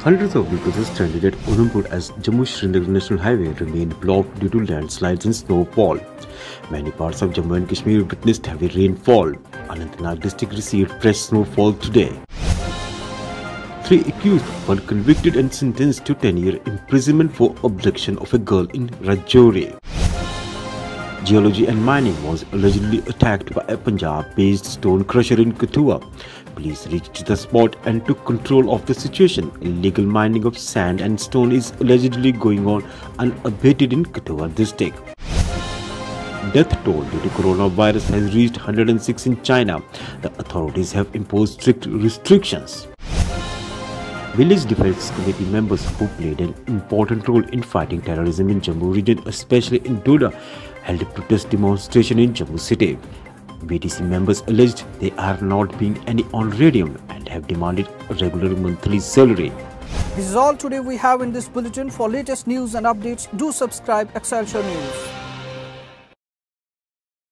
Hundreds of vehicles stranded at Udhampur as Jammu Srinagar National Highway remained blocked due to landslides and snowfall. Many parts of Jammu and Kashmir witnessed heavy rainfall. Anantnag district received fresh snowfall today. Three accused were convicted and sentenced to 10-year imprisonment for abduction of a girl in Rajouri. Geology and Mining was allegedly attacked by a Punjab-based stone crusher in Kathua. Police reached the spot and took control of the situation. Illegal mining of sand and stone is allegedly going on unabated in Kathua district. Death toll due to coronavirus has reached 106 in China. The authorities have imposed strict restrictions. Village Defense Committee members who played an important role in fighting terrorism in Jammu region, especially in Doda, held a protest demonstration in Jammu city. VDC members alleged they are not being any on radium and have demanded regular monthly salary. This is all today we have in this bulletin. For latest news and updates, do subscribe Excelsior News.